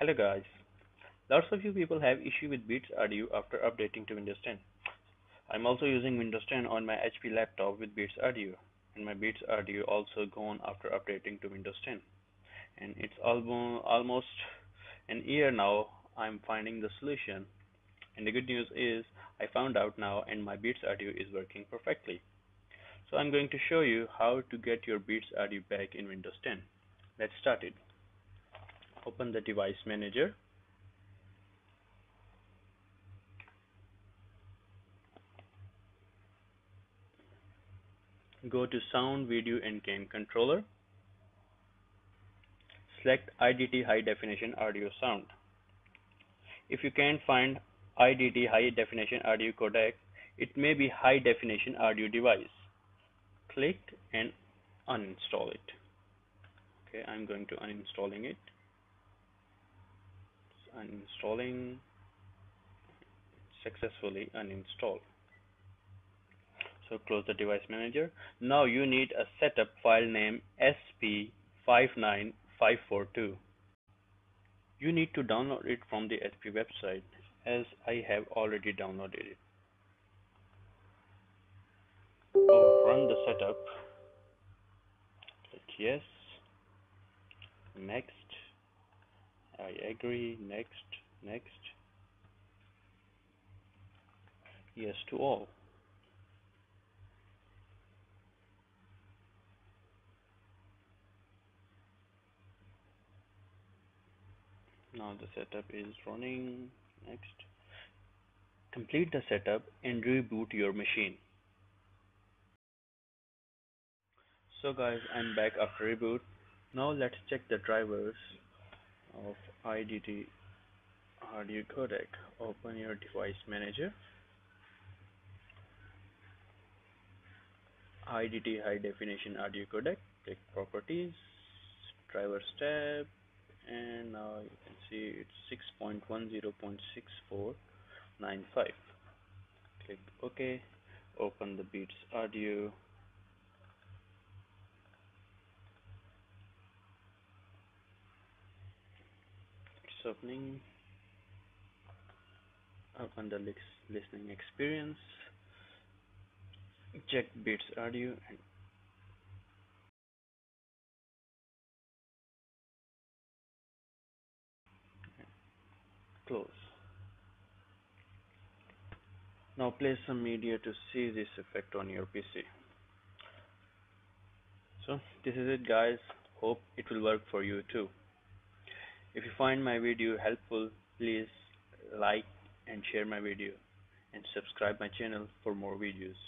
Hello guys. Lots of you people have issue with Beats Audio after updating to Windows 10. I'm also using Windows 10 on my HP laptop with Beats Audio and my Beats Audio also gone after updating to Windows 10. And it's almost an year now I'm finding the solution. And the good news is I found out now and my Beats Audio is working perfectly. So I'm going to show you how to get your Beats Audio back in Windows 10. Let's start it open the device manager. Go to sound video and game controller. Select IDT high definition audio sound. If you can't find IDT high definition audio codec it may be high definition audio device. Click and uninstall it. Okay I'm going to uninstalling it uninstalling successfully uninstalled. So close the device manager. Now you need a setup file name sp59542 you need to download it from the HP website as I have already downloaded it. Run the setup. Click yes. Next I agree. Next. Next. Yes to all. Now the setup is running. Next. Complete the setup and reboot your machine. So guys I'm back after reboot. Now let's check the drivers of IDT audio codec. Open your device manager. IDT high definition audio codec. Click properties drivers tab and now you can see it's 6.10.6495 click OK. Open the Beats audio opening open the listening experience. Check Beats audio and close. Now play some media to see this effect on your PC so this is it guys. Hope it will work for you too if you find my video helpful, please like and share my video and subscribe my channel for more videos.